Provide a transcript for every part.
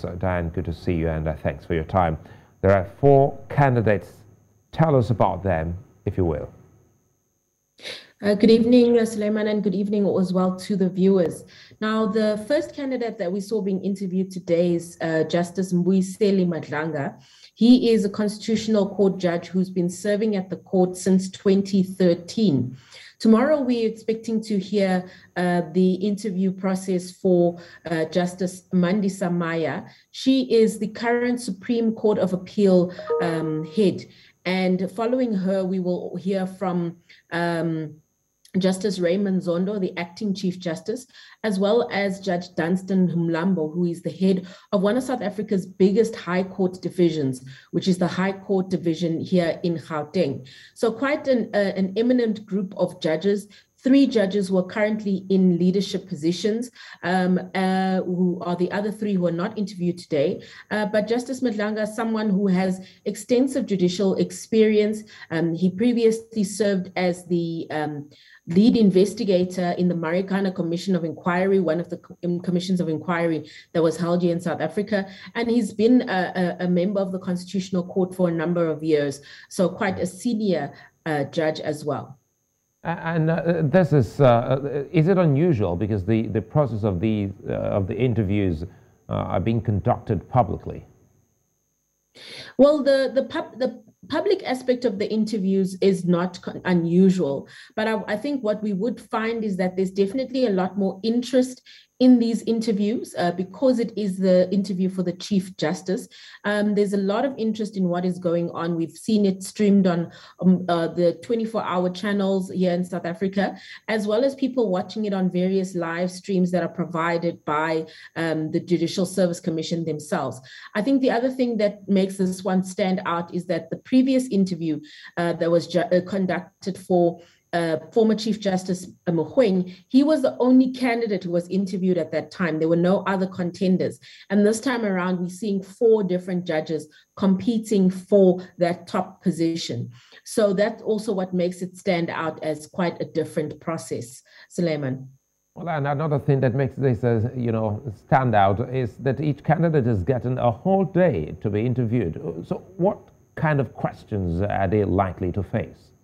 So, Dianne, good to see you and uh, thanks for your time. There are four candidates. Tell us about them, if you will. Uh, good evening, uh, Sulaiman, and good evening as well to the viewers. Now, the first candidate that we saw being interviewed today is uh, Justice Mbuyiseli Madlanga. He is a constitutional court judge who's been serving at the court since 2013. Tomorrow, we're expecting to hear uh, the interview process for uh, Justice Mandisa Maya. She is the current Supreme Court of Appeal um, head. And following her, we will hear from um, Justice Raymond Zondo, the acting Chief Justice, as well as Judge Dunstan Mlambo, who is the head of one of South Africa's biggest High Court divisions, which is the High Court Division here in Gauteng. So, quite an, uh, an eminent group of judges. Three judges who are currently in leadership positions, um, uh, who are the other three who are not interviewed today. Uh, but Justice Madlanga, someone who has extensive judicial experience. Um, he previously served as the um, lead investigator in the Marikana Commission of Inquiry, one of the commissions of inquiry that was held here in South Africa. And he's been a, a, a member of the Constitutional Court for a number of years, so quite a senior uh, judge as well. And uh, this is, uh, is it unusual because the, the process of the, uh, of the interviews uh, are being conducted publicly? Well, the, the, pub, the public aspect of the interviews is not unusual but I, I, think what we would find is that there's definitely a lot more interest in these interviews uh, because it is the interview for the Chief Justice. Um, there's a lot of interest in what is going on. We've seen it streamed on um, uh, the 24 hour channels here in South Africa, as well as people watching it on various live streams that are provided by um, the Judicial Service Commission themselves. I think the other thing that makes this one stand out is that the previous interview uh, that was ju- uh, conducted for uh, former Chief Justice Mogoeng, he was the only candidate who was interviewed at that time. There were no other contenders. And this time around, we're seeing four different judges competing for that top position. So that's also what makes it stand out as quite a different process, Sulaiman. Well, and another thing that makes this, uh, you know, stand out is that each candidate has gotten a whole day to be interviewed. So, what kind of questions are they likely to face?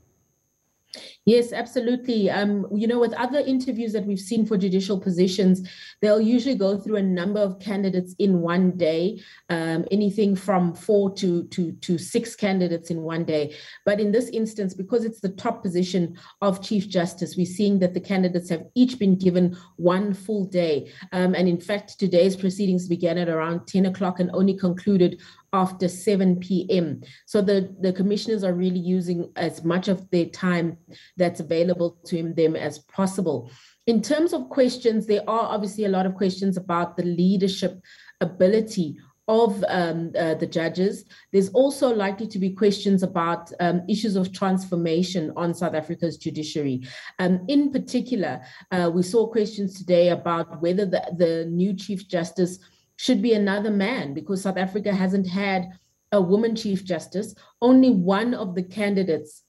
Yes, absolutely. Um, you know, with other interviews that we've seen for judicial positions, they'll usually go through a number of candidates in one day, um, anything from four to, to, to six candidates in one day. But in this instance, because it's the top position of Chief Justice, we're seeing that the candidates have each been given one full day. Um, and in fact, today's proceedings began at around 10 o'clock and only concluded after 7 p.m. So the, the commissioners are really using as much of their time that's available to them as possible. In terms of questions, there are obviously a lot of questions about the leadership ability of um, uh, the judges. There's also likely to be questions about um, issues of transformation on South Africa's judiciary. Um, in particular, uh, we saw questions today about whether the, the new Chief Justice should be another man because South Africa hasn't had a woman chief justice. Only one of the candidates,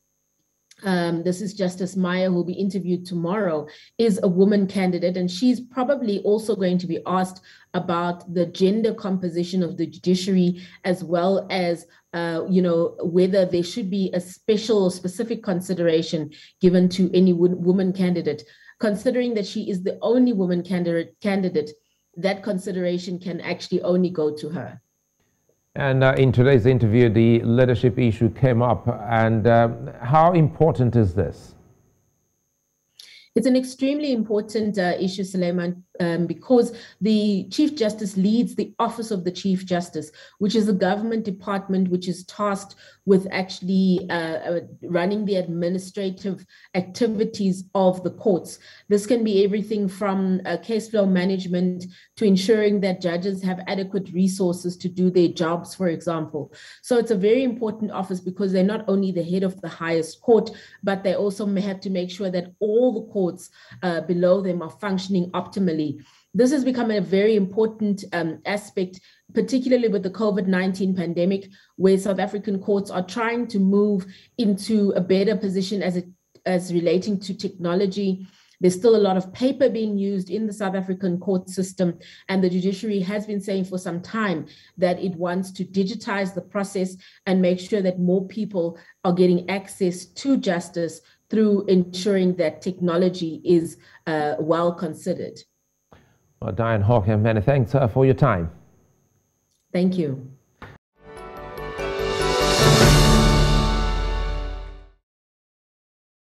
um, this is Justice Maya, who will be interviewed tomorrow, is a woman candidate. And she's probably also going to be asked about the gender composition of the judiciary, as well as, uh, you know, whether there should be a special or specific consideration given to any woman candidate, considering that she is the only woman candidate, candidate that consideration can actually only go to her. And uh, in today's interview, the leadership issue came up. And um, how important is this? It's an extremely important uh, issue, Sulaiman, um, because the Chief Justice leads the Office of the Chief Justice, which is a government department which is tasked with actually uh, uh, running the administrative activities of the courts. This can be everything from uh, case flow management to ensuring that judges have adequate resources to do their jobs, for example. So it's a very important office because they're not only the head of the highest court, but they also may have to make sure that all the courts uh, below them are functioning optimally. This has become a very important um, aspect, particularly with the COVID 19 pandemic, where South African courts are trying to move into a better position as it as relating to technology There's still a lot of paper being used in the South African court system, and the judiciary has been saying for some time that it wants to digitize the process and make sure that more people are getting access to justice through ensuring that technology is uh, well considered. Well, Dianne Hawker, many thanks uh, for your time. Thank you.